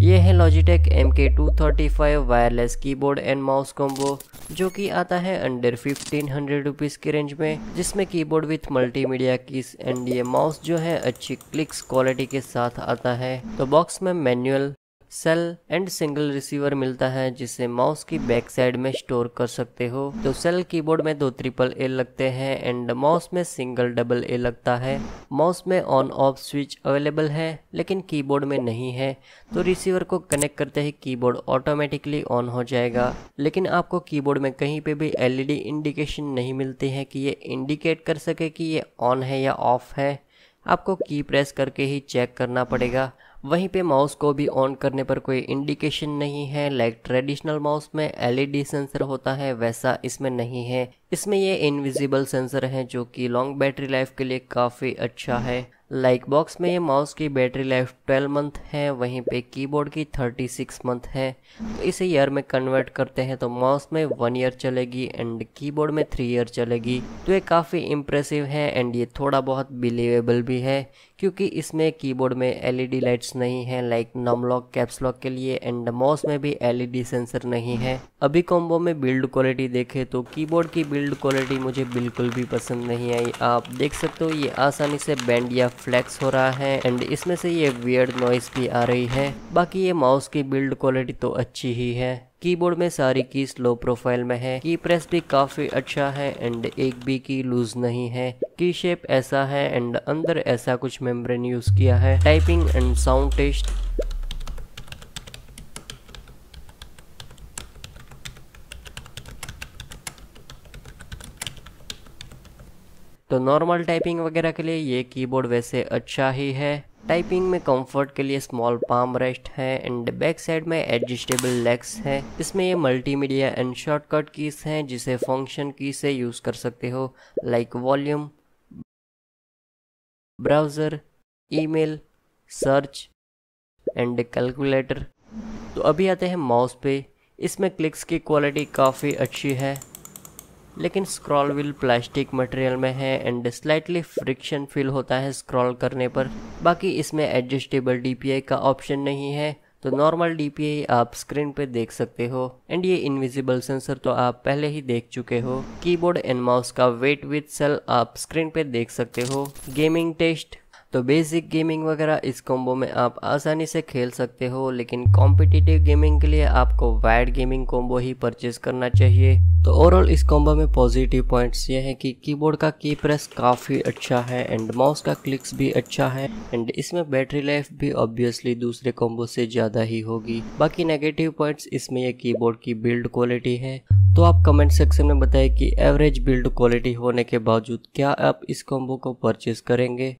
ये है Logitech M K two thirty five wireless keyboard and mouse combo जो कि आता है अंडर फिफ्टीन हंड्रेड रुपीज़ के रेंज में, जिसमें keyboard with multimedia keys and ये माउस जो है अच्छी क्लिक्स क्वालिटी के साथ आता है। तो बॉक्स में manual cell and single receiver मिलता है, जिसे माउस की बैक साइड में स्टोर कर सकते हो। तो सेल कीबोर्ड में दो ट्रिपल ए लगते हैं एंड माउस में सिंगल डबल ए लगता है। माउस में ऑन ऑफ़ स्विच अवेलेबल है, लेकिन कीबोर्ड में नहीं है। तो रिसीवर को कनेक्ट करते ही कीबोर्ड ऑटोमेटिकली ऑन हो जाएगा। लेकिन आपको कीबोर्ड में कहीं पे भी एलईडी इंडिकेशन नहीं मिलती है कि ये इंडिकेट कर सके कि ये ऑन है या ऑफ़ है। आपको की प्रेस करके ही चेक करना पड़ेगा। वहीं पे माउस को भी ऑन करने पर कोई इंडिकेशन नहीं है। लाइक ट्रेडिशनल माउस में एलईडी सेंसर होता है, वैसा इसमें नहीं है। इसमें ये इनविजिबल सेंसर है जो कि लॉन्ग बैटरी लाइफ के लिए काफ़ी अच्छा है। लाइक like बॉक्स में ये माउस की बैटरी लाइफ 12 मंथ है, वहीं पे कीबोर्ड की 36 मंथ है। तो इसे ईयर में कन्वर्ट करते हैं तो माउस में वन ईयर चलेगी एंड कीबोर्ड में थ्री ईयर चलेगी। तो ये काफ़ी इम्प्रेसिव है एंड ये थोड़ा बहुत बिलीवेबल भी है, क्योंकि इसमें कीबोर्ड में एलईडी लाइट्स नहीं है like num lock caps lock के लिए एंड माउस में भी एलईडी सेंसर नहीं है। अभी कॉम्बो में बिल्ड क्वालिटी देखे तो कीबोर्ड की बिल्ड क्वालिटी मुझे बिल्कुल भी पसंद नहीं आई। आप देख सकते हो ये आसानी से बैंड या फ्लैक्स हो रहा है एंड इसमें से ये वियर्ड नॉइस भी आ रही है। बाकी ये माउस की बिल्ड क्वालिटी तो अच्छी ही है। कीबोर्ड में सारी की स्लो प्रोफ़ाइल में है। की प्रेस भी काफ़ी अच्छा है एंड एक भी की लूज नहीं है। की शेप ऐसा है एंड अंदर ऐसा कुछ मेम्ब्रेन यूज़ किया है। टाइपिंग एंड साउंड टेस्ट तो नॉर्मल टाइपिंग वगैरह के लिए ये कीबोर्ड वैसे अच्छा ही है। टाइपिंग में कंफर्ट के लिए स्मॉल पाम रेस्ट है एंड बैक साइड में एडजस्टेबल लेग्स है। इसमें ये मल्टीमीडिया एंड शॉर्टकट कीज हैं जिसे फ़ंक्शन की से यूज़ कर सकते हो like volume browser email search and calculator तो अभी आते हैं माउस पे। इसमें क्लिक्स की क्वालिटी काफ़ी अच्छी है। लेकिन स्क्रॉल व्हील प्लास्टिक मटेरियल में है एंड स्लाइटली फ्रिक्शन फील होता है स्क्रॉल करने पर। बाकी इसमें एडजस्टेबल डीपीआई का ऑप्शन नहीं है तो नॉर्मल डीपीआई आप स्क्रीन पे देख सकते हो। एंड ये इनविजिबल सेंसर तो आप पहले ही देख चुके हो। कीबोर्ड एंड माउस का वेट विथ सेल आप स्क्रीन पे देख सकते हो। गेमिंग टेस्ट तो बेसिक गेमिंग वगैरह, इस कॉम्बो में आप आसानी से खेल सकते हो, लेकिन कॉम्पिटिटिव गेमिंग के लिए आपको वाइड गेमिंग कॉम्बो ही परचेज करना चाहिए। तो ओवरऑल इस कॉम्बो में पॉजिटिव पॉइंट्स ये हैं कि कीबोर्ड का की प्रेस काफ़ी अच्छा है एंड माउस का क्लिक्स भी अच्छा है एंड इसमें बैटरी लाइफ भी ऑब्वियसली दूसरे कॉम्बो से ज़्यादा ही होगी। बाकी नेगेटिव पॉइंट्स इसमें ये कीबोर्ड की बिल्ड क्वालिटी है। तो आप कमेंट सेक्शन में बताएँ कि एवरेज बिल्ड क्वालिटी होने के बावजूद क्या आप इस कॉम्बो को परचेज करेंगे।